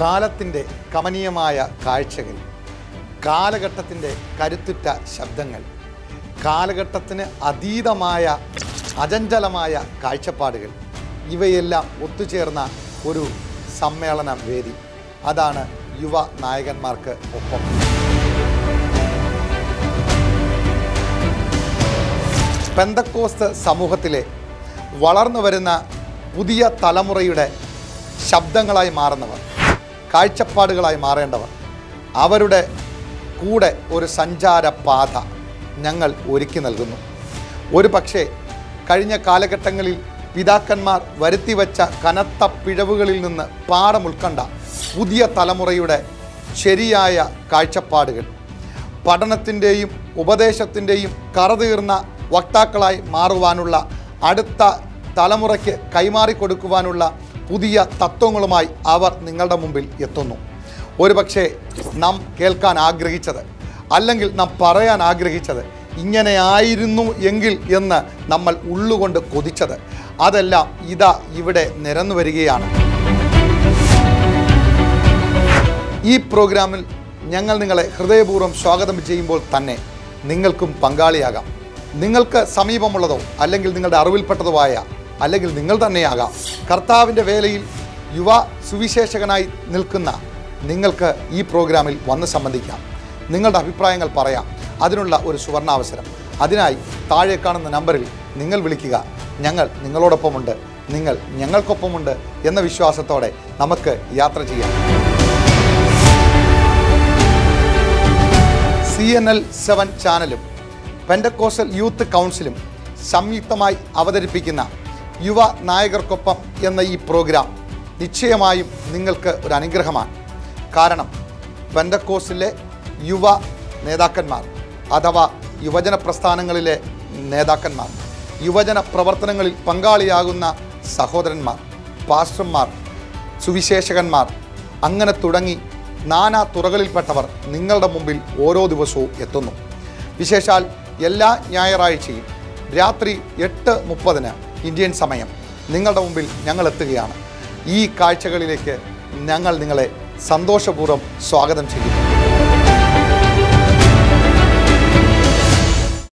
കാലത്തിന്റെ കമനീയമായ കാഴ്ചകൾ കാലഘട്ടത്തിന്റെ കരുത്തുറ്റ ശബ്ദങ്ങൾ കാലഘട്ടത്തിന് അതീതമായ അചഞ്ചലമായ കാഴ്ചപ്പാടുകൾ ഇവയെല്ലാം ഒത്തുചേർന്ന ഒരു സമ്മേളന വേദി. അതാണ് യുവ നായകന്മാർക്ക് ഒപ്പം. പെന്തക്കോസ്ത് സമൂഹത്തിലെ വളർന്നു വരുന്ന പുതിയ തലമുറയുടെ ശബ്ദങ്ങളായി മാറുന്നവർ. കാഴ്ചപ്പാടുകളായി മാറേണ്ടവർ. അവരുടെ കൂടെ ഒരു സഞ്ചാരപാത ഞങ്ങൾ ഒരുക്കി നൽകുന്നു. ഒരു പക്ഷേ കഴിഞ്ഞ കാലഘട്ടങ്ങളിൽ പിതാക്കന്മാർ വരുത്തിവെച്ച കനത്ത പിഴവുകളിൽ നിന്ന് പാഠം ഉൾക്കണ്ട പുതിയ തലമുറയുടെ ശരിയായ കാഴ്ചപ്പാടുകൾ. പഠനത്തിന്റെയും ഉപദേശത്തിന്റെയും കറതീർന്ന വക്താക്കളായി മാറുവാനുള്ള അടുത്ത തലമുറയ്ക്ക് കൈമാറി കൊടുക്കുവാനുള്ള പുതിയ തത്വങ്ങളുമായി അവർ നിങ്ങളുടെ മുമ്പിൽ എത്തുന്നു. ഒരുപക്ഷെ നാം കേൾക്കാൻ ആഗ്രഹിച്ചത് അല്ലെങ്കിൽ നാം പറയാൻ ആഗ്രഹിച്ചത് ഇങ്ങനെ ആയിരുന്നു എങ്കിൽ എന്ന് നമ്മൾ ഉള്ളുകൊണ്ട് കൊതിച്ചത്. അതെല്ലാം ഇതാ ഇവിടെ നിരന്നു വരികയാണ്. ഈ പ്രോഗ്രാമിൽ ഞങ്ങൾ നിങ്ങളെ ഹൃദയപൂർവം സ്വാഗതം ചെയ്യുമ്പോൾ തന്നെ നിങ്ങൾക്കും പങ്കാളിയാകാം. നിങ്ങൾക്ക് സമീപമുള്ളതോ അല്ലെങ്കിൽ നിങ്ങളുടെ അറിവിൽപ്പെട്ടതോ ആയ അല്ലെങ്കിൽ നിങ്ങൾ തന്നെയാകാം. കർത്താവിന്റെ വേലയിൽ യുവ സുവിശേഷകനായി നിൽക്കുന്ന നിങ്ങൾക്ക് ഈ പ്രോഗ്രാമിൽ വന്ന് സംബന്ധിക്കാം. നിങ്ങളുടെ അഭിപ്രായങ്ങൾ പറയാം. അതിനുള്ള ഒരു സുവർണാവസരം. അതിനായി താഴെ കാണുന്ന നമ്പറിൽ നിങ്ങൾ വിളിക്കുക. ഞങ്ങൾ നിങ്ങളോടൊപ്പമുണ്ട്. നിങ്ങൾ ഞങ്ങൾക്കൊപ്പമുണ്ട് എന്ന വിശ്വാസത്തോടെ നമുക്ക് യാത്ര ചെയ്യാം. സി എൻ എൽ സെവൻ ചാനലും പെൻഡക്കോസൽ യൂത്ത് കൗൺസിലും സംയുക്തമായി അവതരിപ്പിക്കുന്ന യുവ നായകർക്കൊപ്പം എന്ന ഈ പ്രോഗ്രാം നിശ്ചയമായും നിങ്ങൾക്ക് ഒരു അനുഗ്രഹമാണ്. കാരണം പെൻഡക്കോസിലെ യുവ നേതാക്കന്മാർ അഥവാ യുവജന പ്രസ്ഥാനങ്ങളിലെ നേതാക്കന്മാർ യുവജന പ്രവർത്തനങ്ങളിൽ പങ്കാളിയാകുന്ന സഹോദരന്മാർ പാസ്റ്റർമാർ സുവിശേഷകന്മാർ അങ്ങനെ തുടങ്ങി നാനാ തുറകളിൽപ്പെട്ടവർ നിങ്ങളുടെ മുമ്പിൽ ഓരോ ദിവസവും എത്തുന്നു. വിശേഷാൽ എല്ലാ ഞായറാഴ്ചയും രാത്രി എട്ട് മുപ്പതിന് ഇന്ത്യൻ സമയം നിങ്ങളുടെ മുമ്പിൽ ഞങ്ങൾ എത്തുകയാണ് ഈ കാഴ്ചകളിലേക്ക് ഞങ്ങൾ നിങ്ങളെ സന്തോഷപൂർവം സ്വാഗതം ചെയ്യുന്നു.